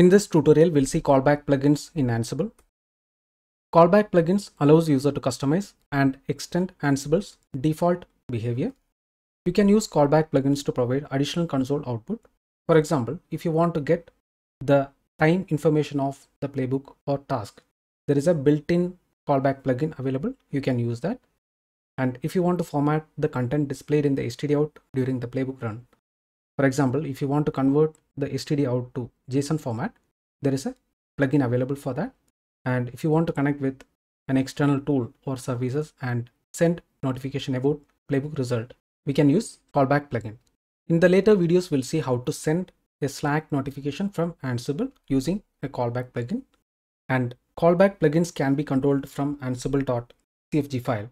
In this tutorial, we'll see callback plugins in Ansible. Callback plugins allows user to customize and extend Ansible's default behavior. You can use callback plugins to provide additional console output. For example, if you want to get the time information of the playbook or task, there is a built-in callback plugin available. You can use that. And if you want to format the content displayed in the std out during the playbook run, for example, if you want to convert the std out to JSON format, there is a plugin available for that. And if you want to connect with an external tool or services and send notification about playbook result, we can use callback plugin. In the later videos, we'll see how to send a Slack notification from Ansible using a callback plugin. And callback plugins can be controlled from ansible.cfg file.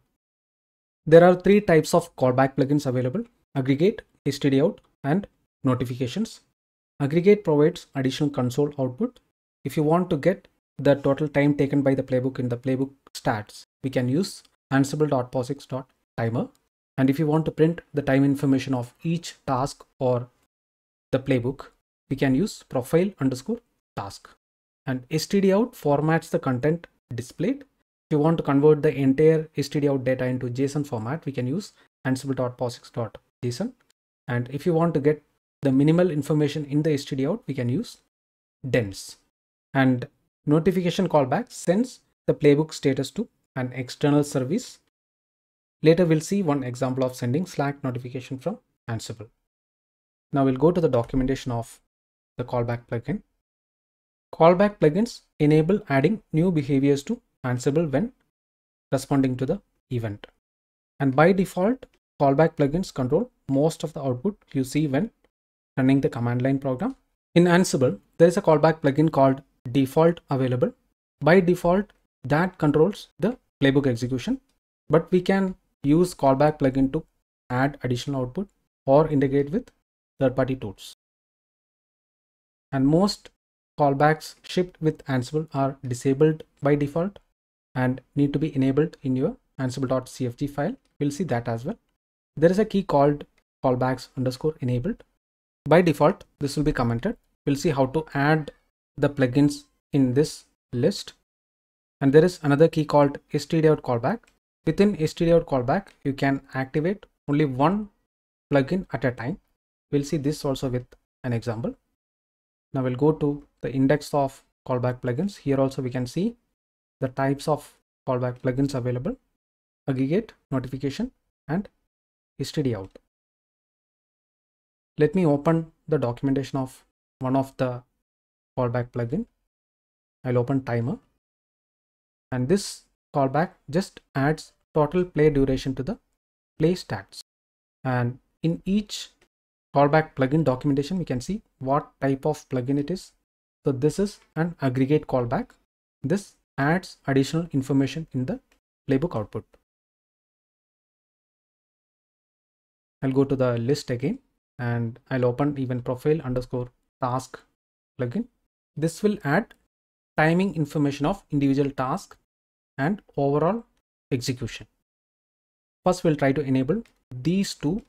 There are three types of callback plugins available, aggregate, std out, and notifications. Aggregate provides additional console output. If you want to get the total time taken by the playbook in the playbook stats, we can use ansible.posix.timer. And if you want to print the time information of each task or the playbook, we can use profile underscore task. And std out formats the content displayed. If you want to convert the entire std out data into JSON format, we can use ansible.posix.json. And if you want to get the minimal information in the std out, we can use dense. And notification callback sends the playbook status to an external service. Later, we'll see one example of sending Slack notification from Ansible. Now we'll go to the documentation of the callback plugin. Callback plugins enable adding new behaviors to Ansible when responding to the event. And by default, callback plugins control most of the output you see when running the command line program. In Ansible, there is a callback plugin called default available. By default, that controls the playbook execution, but we can use callback plugin to add additional output or integrate with third-party tools. And most callbacks shipped with Ansible are disabled by default and need to be enabled in your ansible.cfg file. We'll see that as well. There is a key called callbacks underscore enabled. By default, this will be commented. We'll see how to add the plugins in this list. And there is another key called stdout callback. Within stdout callback, you can activate only one plugin at a time. We'll see this also with an example. Now we'll go to the index of callback plugins. Here also we can see the types of callback plugins available, aggregate, notification, and std out. Let me open the documentation of one of the callback plugin. I'll open timer. And this callback just adds total play duration to the play stats. And in each callback plugin documentation we can see what type of plugin it is. So this is an aggregate callback. This adds additional information in the playbook output. I'll go to the list again and i'll open even profile underscore task plugin this will add timing information of individual task and overall execution. First, we'll try to enable these two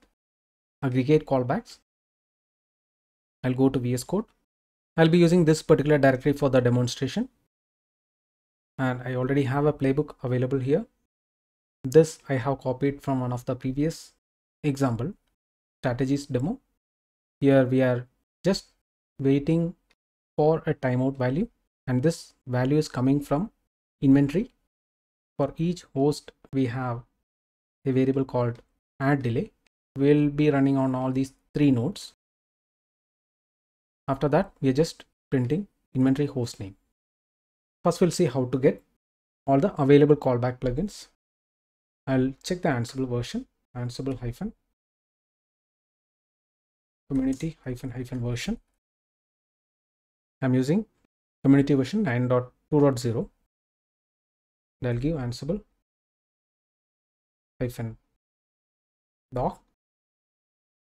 aggregate callbacks. I'll go to VS Code. I'll be using this particular directory for the demonstration. And I already have a playbook available here. This I have copied from one of the previous example strategies demo. Here we are just waiting for a timeout value and this value is coming from inventory. For each host we have a variable called add delay. We'll be running on all these three nodes. After that we are just printing inventory host name. First we'll see how to get all the available callback plugins. I'll check the ansible version ansible hyphen community hyphen hyphen version. I'm using community version 9.2.0 and I'll give ansible hyphen doc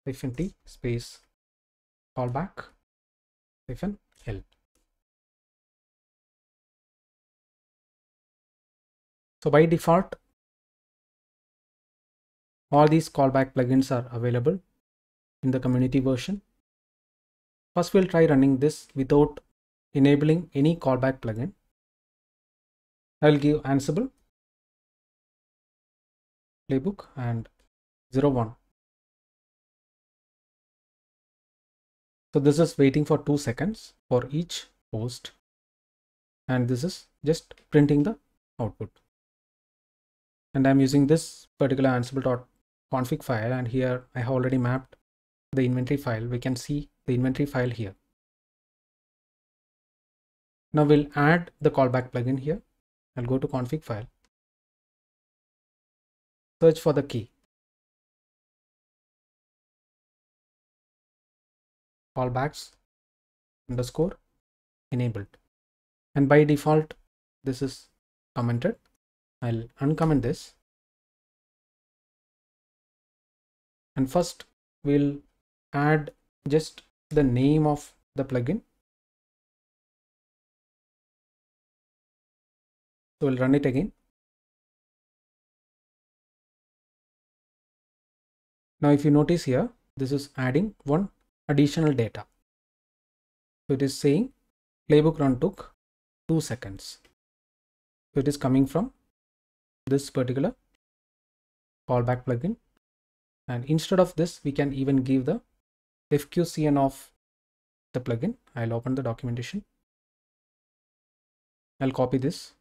hyphen t space callback hyphen l. So by default, all these callback plugins are available in the community version. First, we'll try running this without enabling any callback plugin. I will give Ansible playbook and 01. So this is waiting for two seconds for each post and this is just printing the output. And I'm using this particular ansible.config file and here I have already mapped the inventory file. We can see the inventory file here. Now we'll add the callback plugin here. I'll go to config file, search for the key. Callbacks underscore enabled. And by default, this is commented. I'll uncomment this. And first we'll add just the name of the plugin So we'll run it again. Now if you notice here, this is adding one additional data. So it is saying playbook run took two seconds. So it is coming from this particular callback plugin. And instead of this, we can even give the FQCN of the plugin. I'll open the documentation. I'll copy this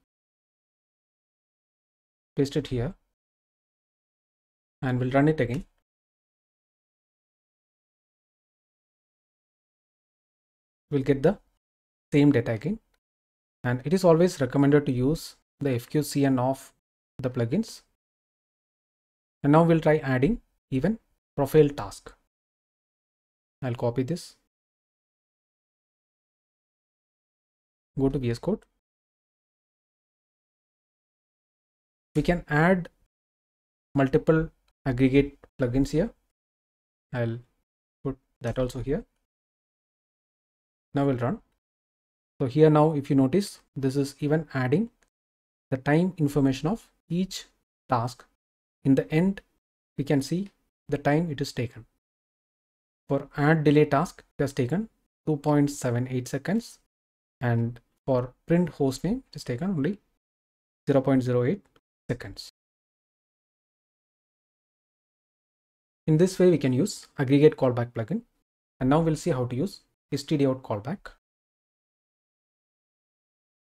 paste it here and we'll run it again we'll get the same data again and it is always recommended to use the FQCN of the plugins and now we'll try adding even profile task I'll copy this. Go to VS Code. We can add multiple aggregate plugins here. I'll put that also here. Now we'll run. So here now if you notice this is even adding the time information of each task. In the end we can see the time it is taken for add delay task it has taken 2.78 seconds and for print hostname it is taken only 0.08 seconds. In this way, we can use aggregate callback plugin. And now we'll see how to use std out callback.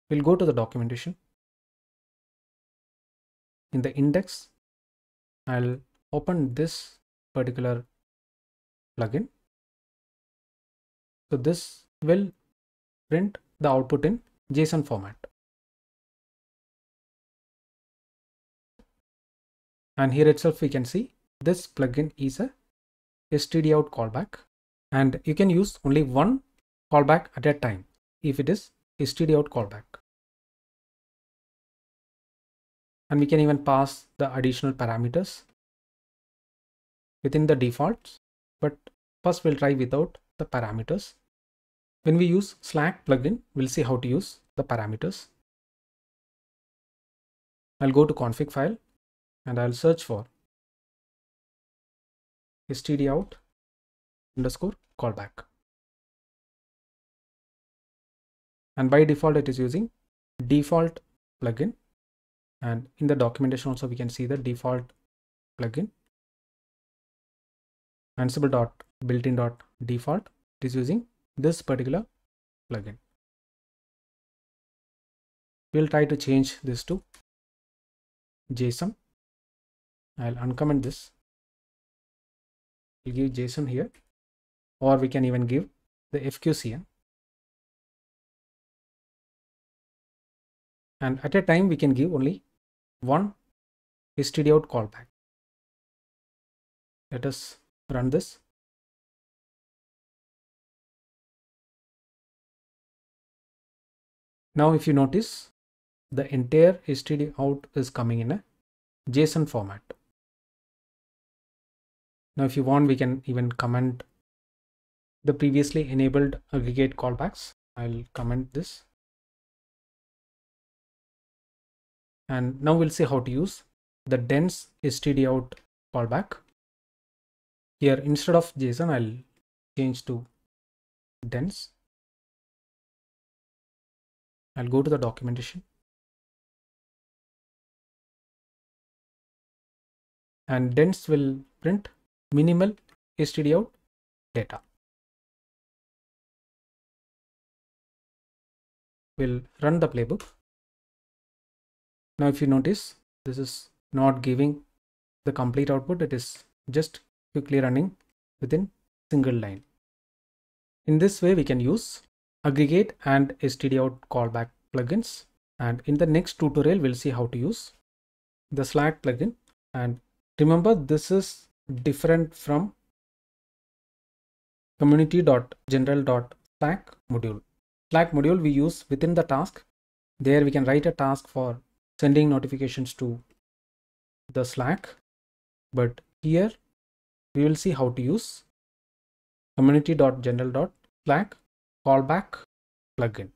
We'll go to the documentation. In the index, I'll open this particular plugin. So this will print the output in JSON format. and here itself we can see this plugin is a std out callback and you can use only one callback at a time if it is std out callback and we can even pass the additional parameters within the defaults but first we'll try without the parameters when we use slack plugin we'll see how to use the parameters i'll go to config file and I'll search for std out underscore callback. And by default, it is using default plugin. And in the documentation also, we can see the default plugin. Ansible dot built-in dot default it is using this particular plugin. We'll try to change this to JSON I'll uncomment this. We'll give JSON here, or we can even give the FQCN. And at a time, we can give only one std out callback. Let us run this. Now, if you notice, the entire std out is coming in a JSON format. Now, if you want, we can even comment the previously enabled aggregate callbacks. I'll comment this. And now we'll see how to use the dense std out callback. Here, instead of JSON, I'll change to dense. I'll go to the documentation. And dense will print minimal std out data. We'll run the playbook. Now if you notice, this is not giving the complete output. It is just quickly running within single line. In this way, we can use aggregate and stdout callback plugins. And in the next tutorial, we'll see how to use the Slack plugin. And remember, this is different from community.general.slack module. Slack module we use within the task. There we can write a task for sending notifications to the Slack. But here we will see how to use community.general.slack callback plugin.